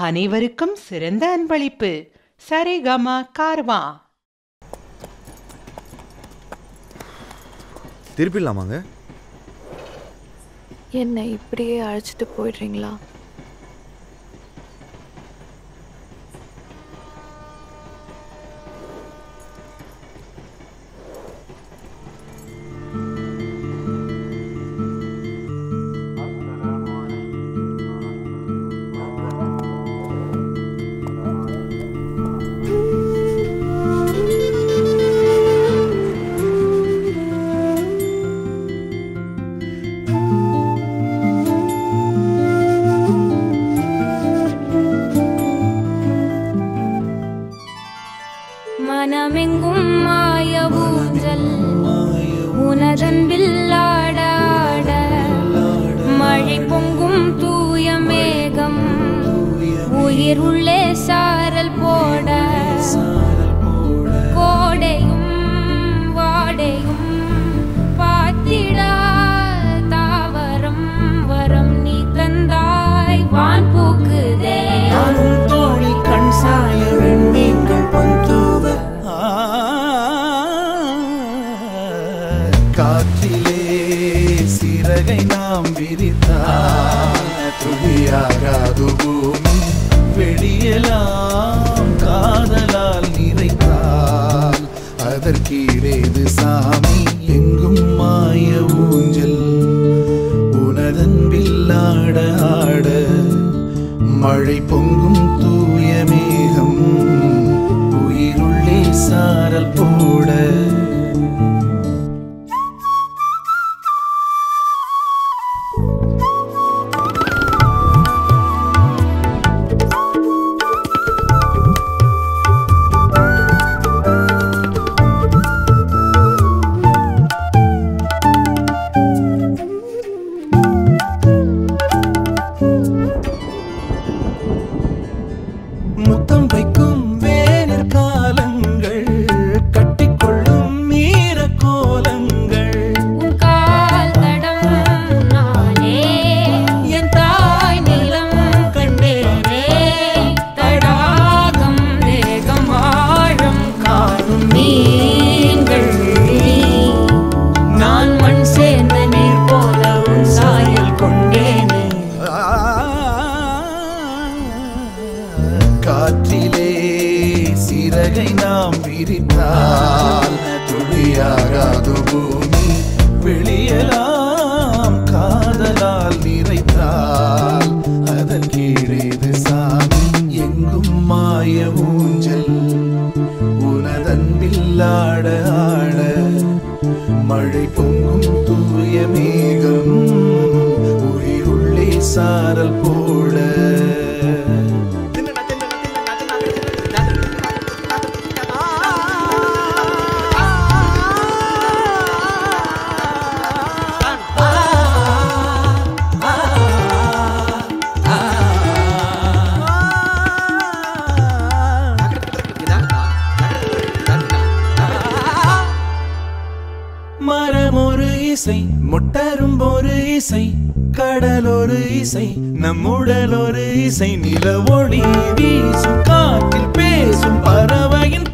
அனைவருக்கும் சிறந்த அன்பளிப்பு. சரிகம கார்வா. திருப்பிடலாமாங்க? என்னை இப்படியே அழைச்சிட்டு போயிடுறீங்களா? உலகமெங்கும் மாய ஊஞ்சல். உனதன்பில் ஆட மழை பொங்கும் தூய மேகம். உயிர் உள்ளே சாரல் போ காற்றிலே சிறகை நாம் விரித்தால் துளியாகாது பூமி வெளியெல்லாம் காதலால் நிறைத்தால் அதற்கீழேது சாமி எங்கும் மாய ஊஞ்சல். உனதன்பில்லாட ஆட மழை பொங்கும் தூய மேகம். உயிருள்ளே சாரல் காற்றிலே சிறகை நாம் விரித்தால் துளியாகாது பூமி வெளியலாம் காதலால் நிறைத்தால் அதன் கீழேது சாமி எங்கும் மாய ஊஞ்சல். உனதன்பில்லாட ஆட மழை பொங்கும் தூய மேகம் உயிருள்ளே சாரல் போட இசை முட்டரும் ஒரு இசை கடல் ஒரு இசை நம்முடல் ஒரு இசை நில ஒளி வீசும் காற்றில் பேசும் பறவையின்